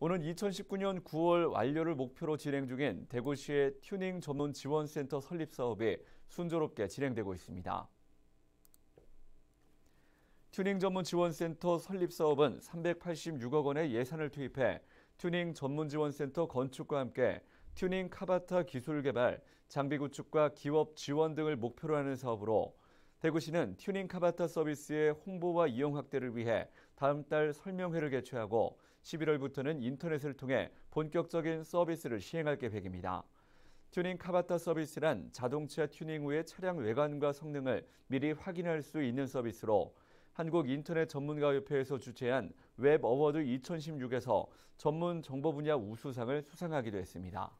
오는 2019년 9월 완료를 목표로 진행 중인 대구시의 튜닝 전문 지원센터 설립 사업이 순조롭게 진행되고 있습니다. 튜닝 전문 지원센터 설립 사업은 386억 원의 예산을 투입해 튜닝 전문 지원센터 건축과 함께 튜닝 카바타 기술 개발, 장비 구축과 기업 지원 등을 목표로 하는 사업으로 대구시는 튜닝 카바타 서비스의 홍보와 이용 확대를 위해 다음 달 설명회를 개최하고 11월부터는 인터넷을 통해 본격적인 서비스를 시행할 계획입니다. 튜닝 카바타 서비스란 자동차 튜닝 후의 차량 외관과 성능을 미리 확인할 수 있는 서비스로 한국인터넷 전문가협회에서 주최한 웹 어워드 2016에서 전문 정보 분야 우수상을 수상하기도 했습니다.